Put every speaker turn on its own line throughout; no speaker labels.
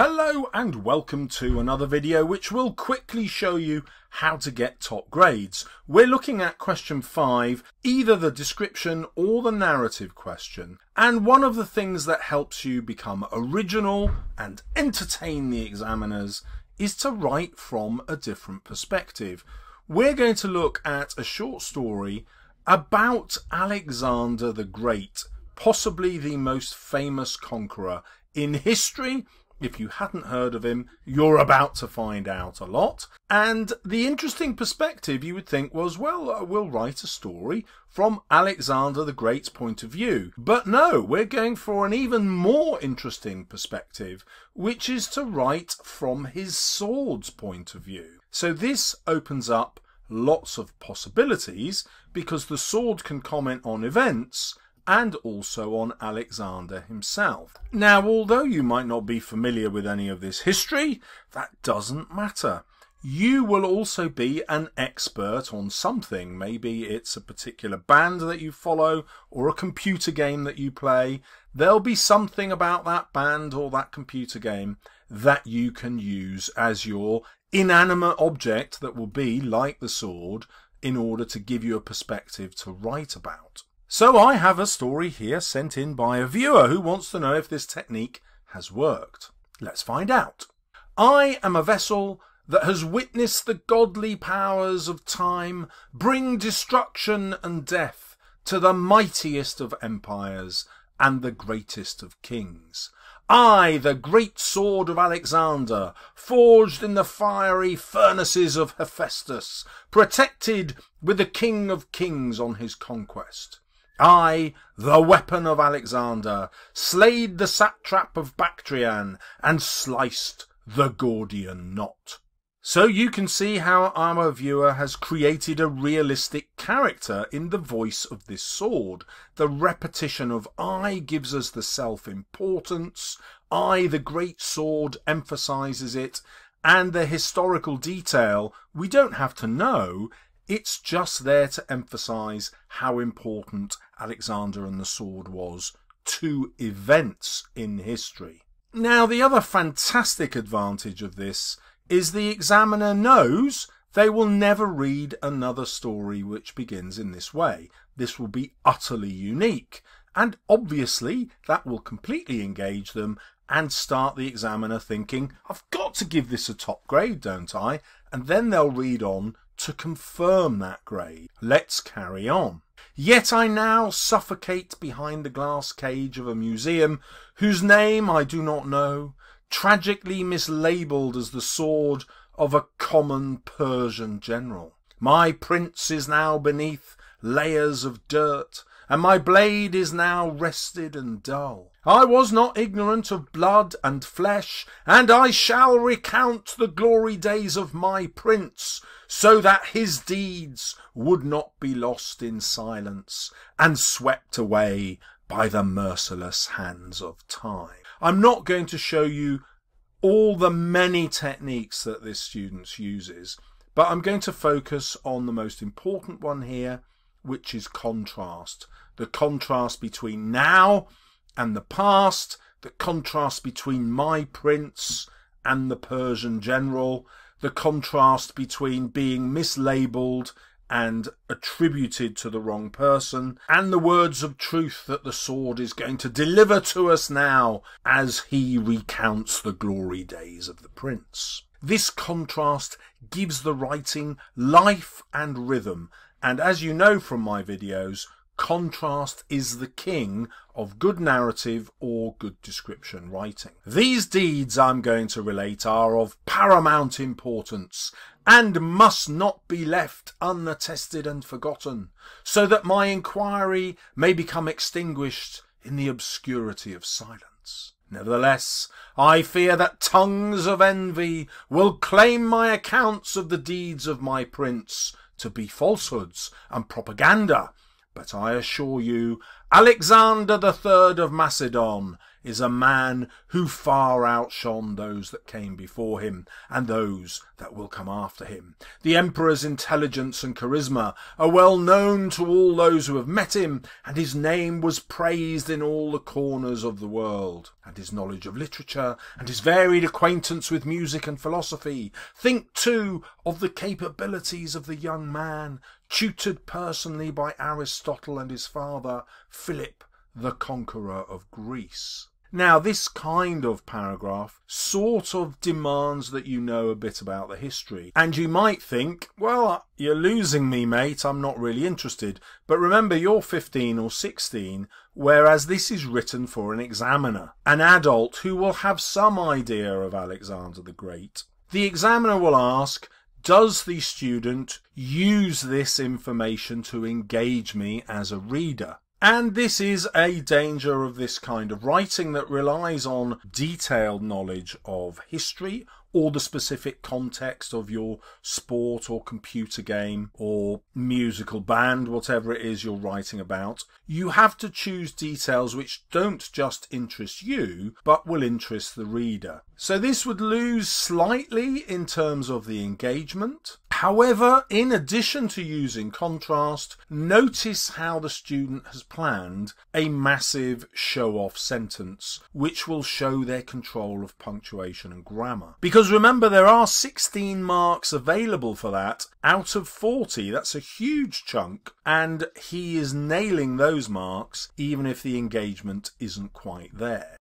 Hello and welcome to another video which will quickly show you how to get top grades. We're looking at question 5, either the description or the narrative question. And one of the things that helps you become original and entertain the examiners is to write from a different perspective. We're going to look at a short story about Alexander the Great, possibly the most famous conqueror in history if you hadn't heard of him, you're about to find out a lot. And the interesting perspective you would think was, well, uh, we'll write a story from Alexander the Great's point of view. But no, we're going for an even more interesting perspective, which is to write from his sword's point of view. So this opens up lots of possibilities because the sword can comment on events and also on Alexander himself. Now, although you might not be familiar with any of this history, that doesn't matter. You will also be an expert on something. Maybe it's a particular band that you follow or a computer game that you play. There'll be something about that band or that computer game that you can use as your inanimate object that will be like the sword in order to give you a perspective to write about. So I have a story here sent in by a viewer who wants to know if this technique has worked. Let's find out. I am a vessel that has witnessed the godly powers of time bring destruction and death to the mightiest of empires and the greatest of kings. I, the great sword of Alexander, forged in the fiery furnaces of Hephaestus, protected with the king of kings on his conquest. I, the weapon of Alexander, slayed the satrap of Bactrian and sliced the Gordian knot. So you can see how our viewer has created a realistic character in the voice of this sword. The repetition of I gives us the self-importance, I, the great sword, emphasizes it, and the historical detail we don't have to know, it's just there to emphasize how important Alexander and the sword was to events in history. Now, the other fantastic advantage of this is the examiner knows they will never read another story which begins in this way. This will be utterly unique, and obviously that will completely engage them and start the examiner thinking, I've got to give this a top grade, don't I? And then they'll read on to confirm that grade. Let's carry on. Yet I now suffocate behind the glass cage of a museum whose name I do not know, tragically mislabelled as the sword of a common Persian general. My prince is now beneath layers of dirt, and my blade is now rested and dull. I was not ignorant of blood and flesh, and I shall recount the glory days of my prince, so that his deeds would not be lost in silence and swept away by the merciless hands of time. I'm not going to show you all the many techniques that this student uses, but I'm going to focus on the most important one here, which is contrast. The contrast between now and the past, the contrast between my prince and the Persian general, the contrast between being mislabeled and attributed to the wrong person, and the words of truth that the sword is going to deliver to us now as he recounts the glory days of the prince. This contrast gives the writing life and rhythm, and as you know from my videos, contrast is the king of good narrative or good description writing. These deeds I'm going to relate are of paramount importance and must not be left unattested and forgotten, so that my inquiry may become extinguished in the obscurity of silence. Nevertheless, I fear that tongues of envy will claim my accounts of the deeds of my prince to be falsehoods and propaganda, but I assure you, Alexander the Third of Macedon is a man who far outshone those that came before him and those that will come after him. The emperor's intelligence and charisma are well known to all those who have met him, and his name was praised in all the corners of the world. And his knowledge of literature and his varied acquaintance with music and philosophy. Think too of the capabilities of the young man, tutored personally by Aristotle and his father, Philip the conqueror of Greece. Now, this kind of paragraph sort of demands that you know a bit about the history. And you might think, well, you're losing me, mate. I'm not really interested. But remember, you're 15 or 16, whereas this is written for an examiner, an adult who will have some idea of Alexander the Great. The examiner will ask, does the student use this information to engage me as a reader? And this is a danger of this kind of writing that relies on detailed knowledge of history or the specific context of your sport or computer game or musical band, whatever it is you're writing about. You have to choose details which don't just interest you, but will interest the reader. So this would lose slightly in terms of the engagement. However, in addition to using contrast, notice how the student has planned a massive show-off sentence, which will show their control of punctuation and grammar. Because remember, there are 16 marks available for that out of 40. That's a huge chunk, and he is nailing those marks even if the engagement isn't quite there.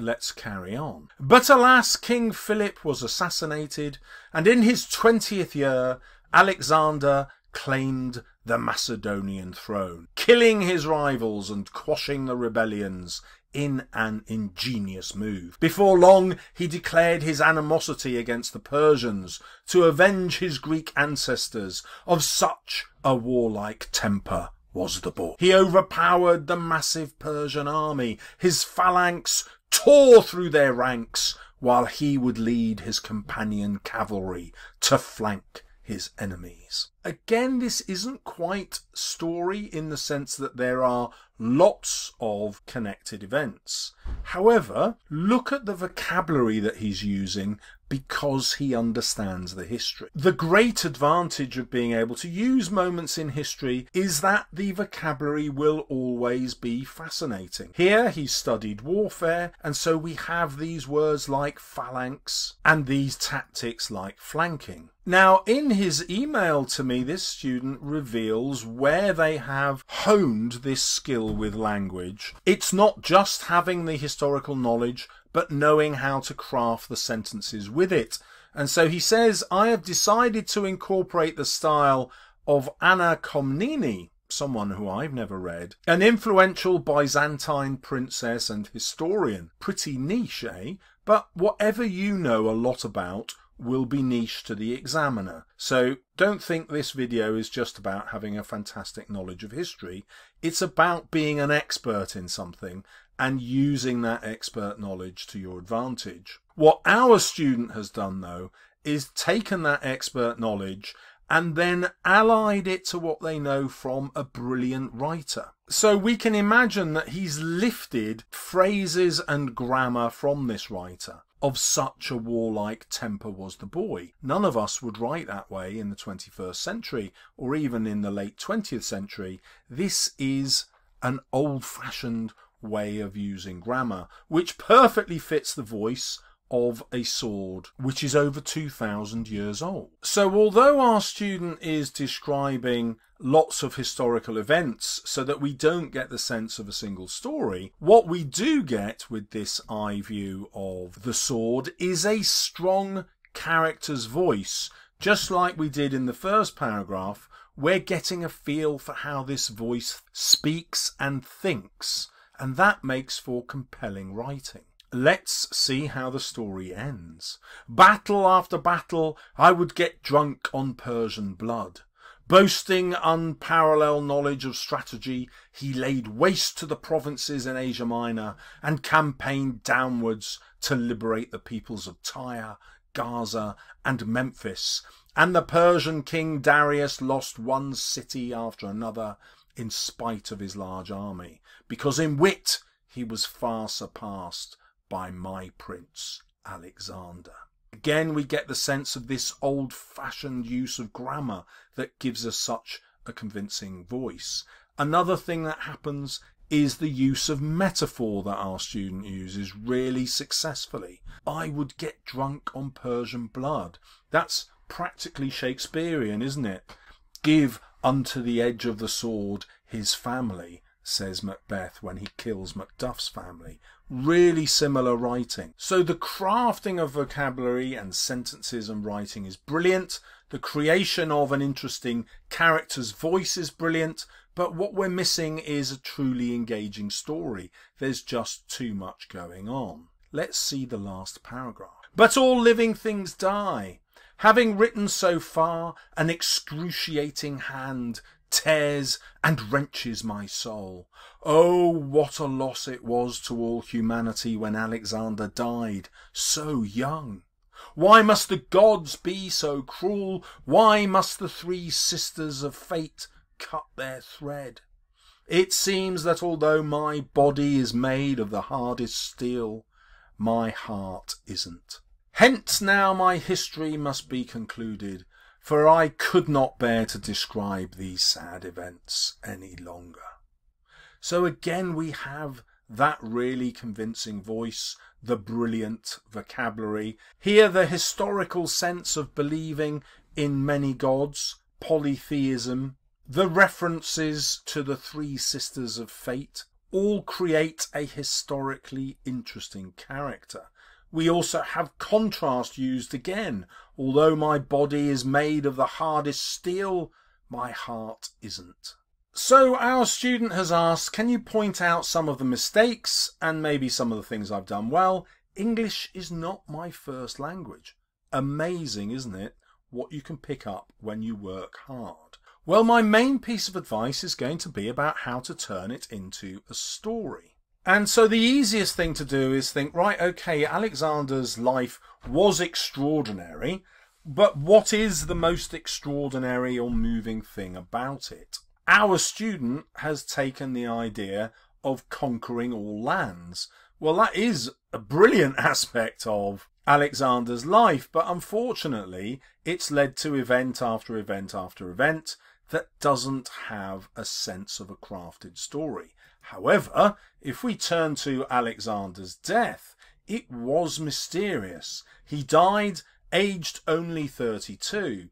Let's carry on. But alas, King Philip was assassinated, and in his twentieth year, Alexander claimed the Macedonian throne, killing his rivals and quashing the rebellions in an ingenious move. Before long, he declared his animosity against the Persians to avenge his Greek ancestors. Of such a warlike temper was the boy. He overpowered the massive Persian army. His phalanx tore through their ranks while he would lead his companion cavalry to flank his enemies. Again, this isn't quite story in the sense that there are lots of connected events. However, look at the vocabulary that he's using because he understands the history. The great advantage of being able to use moments in history is that the vocabulary will always be fascinating. Here he studied warfare and so we have these words like phalanx and these tactics like flanking. Now, in his email to me, this student reveals where they have honed this skill with language. It's not just having the historical knowledge, but knowing how to craft the sentences with it. And so he says, I have decided to incorporate the style of Anna Komnene, someone who I've never read, an influential Byzantine princess and historian. Pretty niche, eh? But whatever you know a lot about will be niche to the examiner. So don't think this video is just about having a fantastic knowledge of history. It's about being an expert in something and using that expert knowledge to your advantage. What our student has done though is taken that expert knowledge and then allied it to what they know from a brilliant writer. So we can imagine that he's lifted phrases and grammar from this writer. Of such a warlike temper was the boy. None of us would write that way in the 21st century or even in the late 20th century. This is an old fashioned way of using grammar, which perfectly fits the voice of a sword which is over 2000 years old. So although our student is describing lots of historical events so that we don't get the sense of a single story, what we do get with this eye view of the sword is a strong character's voice, just like we did in the first paragraph, we're getting a feel for how this voice speaks and thinks and that makes for compelling writing. Let's see how the story ends. Battle after battle, I would get drunk on Persian blood. Boasting unparalleled knowledge of strategy, he laid waste to the provinces in Asia Minor and campaigned downwards to liberate the peoples of Tyre, Gaza, and Memphis. And the Persian king Darius lost one city after another in spite of his large army, because in wit he was far surpassed by my prince Alexander. Again, we get the sense of this old fashioned use of grammar that gives us such a convincing voice. Another thing that happens is the use of metaphor that our student uses really successfully. I would get drunk on Persian blood. That's practically Shakespearean, isn't it? Give unto the edge of the sword his family, says Macbeth when he kills Macduff's family. Really similar writing. So the crafting of vocabulary and sentences and writing is brilliant. The creation of an interesting character's voice is brilliant. But what we're missing is a truly engaging story. There's just too much going on. Let's see the last paragraph. But all living things die. Having written so far, an excruciating hand tears and wrenches my soul. Oh, what a loss it was to all humanity when Alexander died so young. Why must the gods be so cruel? Why must the three sisters of fate cut their thread? It seems that although my body is made of the hardest steel, my heart isn't. Hence now my history must be concluded, for I could not bear to describe these sad events any longer. So again we have that really convincing voice, the brilliant vocabulary. Here the historical sense of believing in many gods, polytheism, the references to the three sisters of fate, all create a historically interesting character. We also have contrast used again. Although my body is made of the hardest steel, my heart isn't. So our student has asked, can you point out some of the mistakes and maybe some of the things I've done well? English is not my first language. Amazing, isn't it? What you can pick up when you work hard. Well, my main piece of advice is going to be about how to turn it into a story. And so the easiest thing to do is think, right, okay, Alexander's life was extraordinary, but what is the most extraordinary or moving thing about it? Our student has taken the idea of conquering all lands. Well, that is a brilliant aspect of Alexander's life, but unfortunately, it's led to event after event after event that doesn't have a sense of a crafted story. However, if we turn to Alexander's death, it was mysterious. He died aged only 32.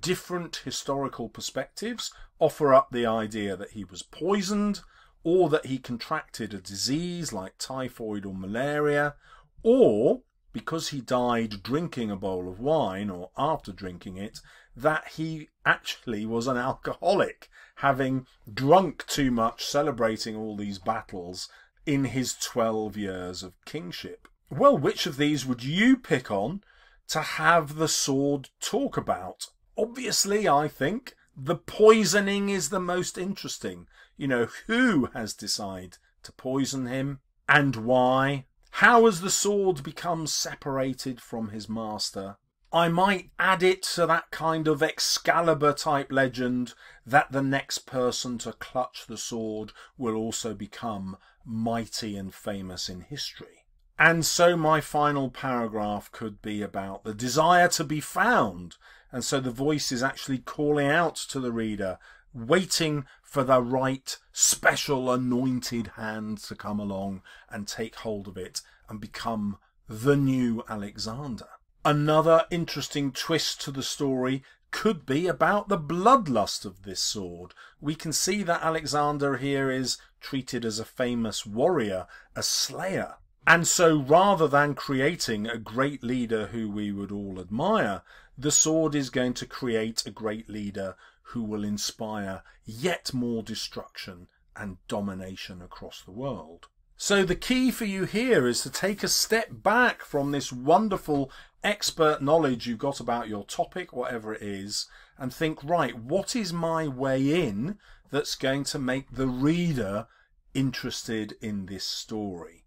Different historical perspectives offer up the idea that he was poisoned, or that he contracted a disease like typhoid or malaria, or because he died drinking a bowl of wine or after drinking it, that he actually was an alcoholic having drunk too much celebrating all these battles in his 12 years of kingship. Well, which of these would you pick on to have the sword talk about? Obviously, I think the poisoning is the most interesting. You know, who has decided to poison him and why? How has the sword become separated from his master? I might add it to that kind of Excalibur type legend that the next person to clutch the sword will also become mighty and famous in history. And so my final paragraph could be about the desire to be found. And so the voice is actually calling out to the reader, waiting for the right special anointed hand to come along and take hold of it and become the new Alexander. Another interesting twist to the story could be about the bloodlust of this sword. We can see that Alexander here is treated as a famous warrior, a slayer. And so rather than creating a great leader who we would all admire, the sword is going to create a great leader who will inspire yet more destruction and domination across the world. So the key for you here is to take a step back from this wonderful expert knowledge you've got about your topic, whatever it is, and think, right, what is my way in that's going to make the reader interested in this story?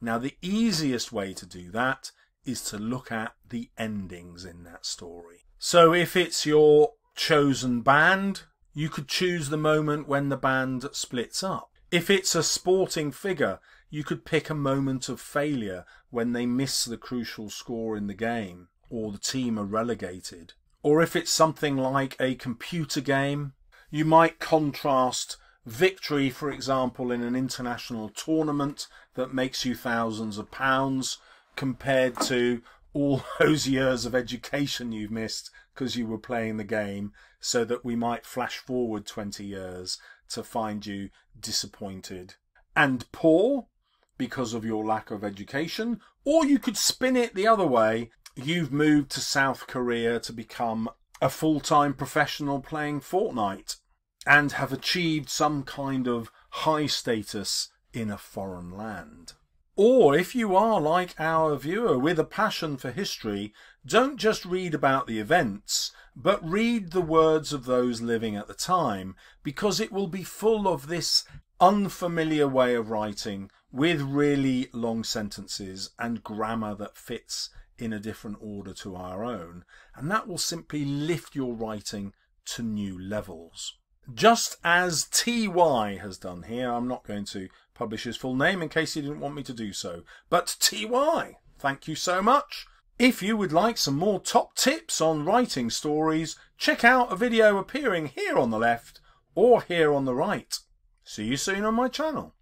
Now, the easiest way to do that is to look at the endings in that story. So if it's your chosen band, you could choose the moment when the band splits up. If it's a sporting figure, you could pick a moment of failure when they miss the crucial score in the game or the team are relegated. Or if it's something like a computer game, you might contrast victory, for example, in an international tournament that makes you thousands of pounds compared to all those years of education you've missed because you were playing the game so that we might flash forward 20 years to find you disappointed and poor because of your lack of education, or you could spin it the other way. You've moved to South Korea to become a full time professional playing Fortnite and have achieved some kind of high status in a foreign land. Or if you are like our viewer with a passion for history, don't just read about the events, but read the words of those living at the time, because it will be full of this unfamiliar way of writing with really long sentences and grammar that fits in a different order to our own. And that will simply lift your writing to new levels. Just as TY has done here, I'm not going to publish his full name in case he didn't want me to do so, but TY, thank you so much. If you would like some more top tips on writing stories, check out a video appearing here on the left or here on the right. See you soon on my channel.